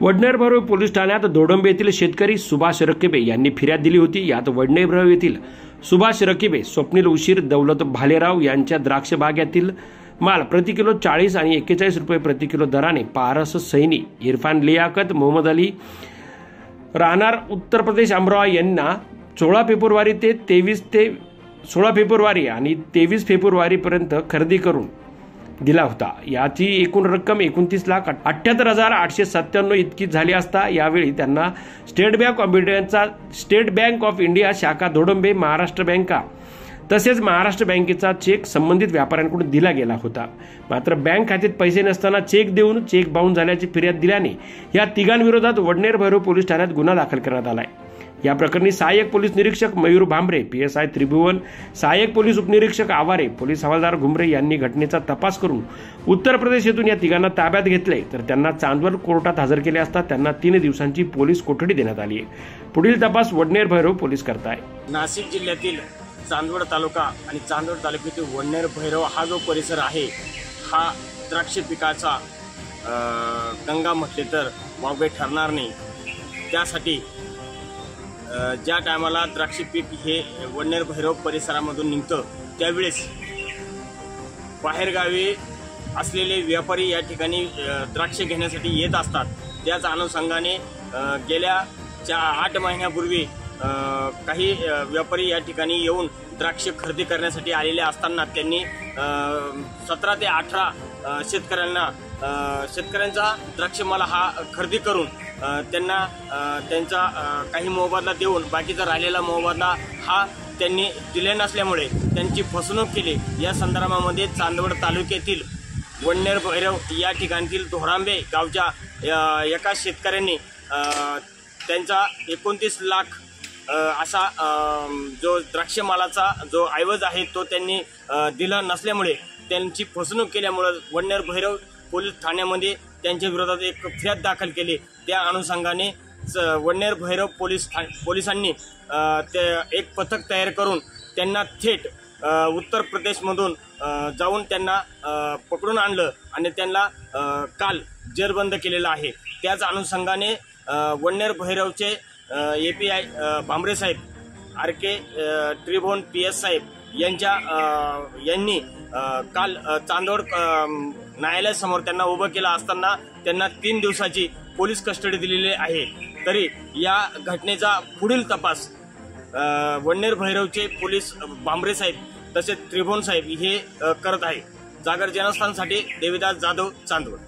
वडनेरभरव police ठाण्यात दोडंबे येथील शेतकरी सुभाष रकिबे यांनी फिर्याद दिली होती. यात वडनेरभरव येथील सुभाष रकिबे स्वप्नील उशीर दौलत भालेराव यांच्या द्राक्ष बागेतील माल प्रति किलो चाळीस आणि एक्केचाळीस रुपये प्रति किलो दराने पारस सैनी इरफान लियाकत मोहम्मद अली राहणार उत्तर प्रदेश अमराव यांना सोळा फेब्रुवारी ते तेवीस ते सोळा फेब्रुवारी आणि तेवीस फेब्रुवारीपर्यंत खरेदी करून दिला होता. याची एकूण रक्कम एकोणतीस लाख अठ्ठ्याहत्तर हजार आठशे सत्त्याण्णव इतकी झाली असता यावेळी त्यांना स्टेट बँक ऑफ इंडियाचा स्टेट बँक ऑफ इंडिया शाखा धोडंबे महाराष्ट्र बँका तसेच महाराष्ट्र बँकेचा चेक संबंधित व्यापाऱ्यांकडून दिला गेला होता. मात्र बँक खात्यात पैसे नसताना चेक देऊन चेक बाउन झाल्याची फिर्याद दिल्याने या तिघांविरोधात वडनेर भैरव पोलीस ठाण्यात गुन्हा दाखल करण्यात आलाय. या प्रकरणी सहाय्यक पोलीस निरीक्षक Mayur Bhambare P S I Tribhuvan सहाय्यक पोलीस उपनिरीक्षक आवारे पोलीस हवालदार घुमरे यांनी घटनेचा तपास करून उत्तर प्रदेश येथून या तिघांना ताब्यात घेतले. तर त्यांना चांदवड कोर्टात हजर केले असता त्यांना तीन दिवसांची पोलीस कोठडी देण्यात आली आहे. पुढील तपास वडनेर भैरव पोलीस करताय. नाशिक जिल्ह्यातील चांदवड तालुका आणि चांदवड तालुक्यातील वडनेर भैरव हा जो परिसर आहे हा द्राक्ष पिकाचा गंगा म्हटले तर वावगे ठरणार नाही. त्यासाठी ज्या टायमाला द्राक्ष पीक हे वडनेर भैरव परिसरामधून निघतं त्यावेळेस बाहेरगावी असलेले व्यापारी या ठिकाणी द्राक्ष घेण्यासाठी येत असतात. त्याच अनुषंगाने गेल्या च्या आठ महिन्यापूर्वी काही व्यापारी या ठिकाणी येऊन द्राक्ष खरेदी करण्यासाठी आलेले असताना त्यांनी सतरा ते अठरा शेतकऱ्यांना शेतकऱ्यांचा द्राक्षमाला हा खरेदी करून त्यांना त्यांचा काही मोबदला देऊन बाकीचा राहिलेला मोबदला हा त्यांनी दिले नसल्यामुळे त्यांची फसवणूक केली. या संदर्भामध्ये चांदवड तालुक्यातील वणनेर भैरव या ठिकाणतील धोरांबे गावच्या एका शेतकऱ्यांनी त्यांचा एकोणतीस लाख असा जो द्राक्षमालाचा जो ऐवज आहे तो त्यांनी दिला नसल्यामुळे त्यांची फसवणूक केल्यामुळं वडनेर भैरव पोलीस ठाण्यामध्ये त्यांच्या विरोधात एक फिर्याद दाखल केली. त्या अनुषंगाने स- वडनेर भैरव पोलीस ठा- पोलिसांनी ते एक पथक तयार करून त्यांना थेट उत्तर प्रदेशमधून जाऊन त्यांना पकडून आणलं आणि त्यांना काल जेरबंद केलेलं आहे. त्याच अनुषंगाने वडनेर भैरवचे A P I Bhambare Saheb R K Tribhuvan P S साहेब यांच्या यांनी काल चांदोड न्यायालयासमोर त्यांना उभं केलं असताना त्यांना तीन दिवसाची पोलीस कस्टडी दिलेली आहे. तरी या घटनेचा पुढील तपास अ, भैरवचे पोलीस भांबरे साहेब तसेच त्रिभुवन साहेब हे करत आहे. जागर जनस्थानसाठी देवीदास जाधव चांदवड.